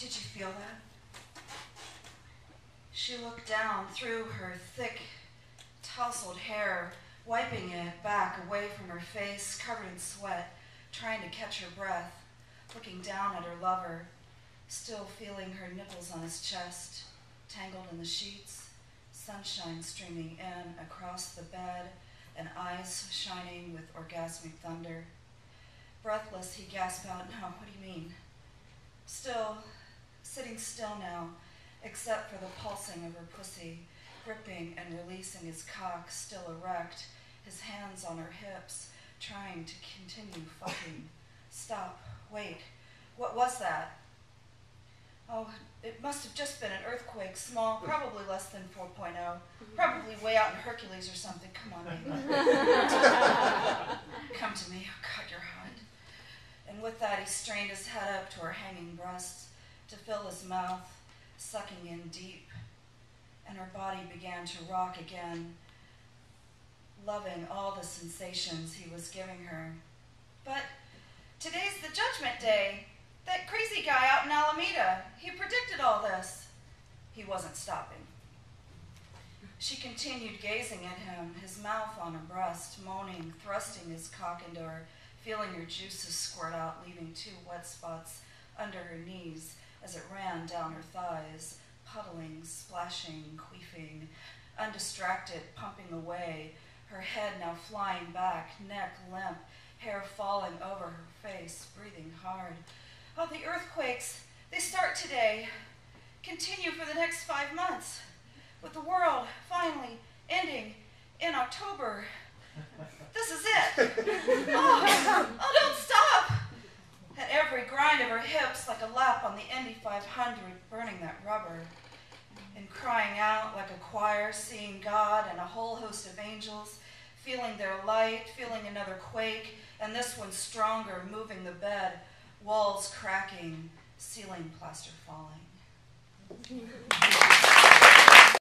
Did you feel that? She looked down through her thick, tousled hair, wiping it back away from her face, covered in sweat, trying to catch her breath, looking down at her lover, still feeling her nipples on his chest, tangled in the sheets, sunshine streaming in across the bed, and eyes shining with orgasmic thunder. Breathless, he gasped out, No, what do you mean? Still, sitting still now, except for the pulsing of her pussy, gripping and releasing his cock, still erect, his hands on her hips, trying to continue fucking. Stop, wait, what was that? Oh, it must have just been an earthquake, small, probably less than 4.0, probably way out in Hercules or something. Come on, baby. Come to me. Oh, God, you're hot. And with that, he strained his head up to her hanging breasts to fill his mouth, sucking in deep. And her body began to rock again, loving all the sensations he was giving her. But today's the judgment day. That crazy guy out in Alameda, he predicted all this. He wasn't stopping. She continued gazing at him, his mouth on her breast, moaning, thrusting his cock into her, feeling her juices squirt out, leaving two wet spots under her knees as it ran down her thighs, puddling, splashing, queefing, undistracted, pumping away, her head now flying back, neck limp, hair falling over her face, breathing hard. Oh, the earthquakes, they start today, continue for the next five months, with the world finally ending in October. This is it. Oh, oh, don't stop. At every grind of her hips, like a lap on the Indy 500, burning that rubber. And crying out like a choir, seeing God and a whole host of angels, feeling their light, feeling another quake, and this one stronger, moving the bed, walls cracking, ceiling plaster falling.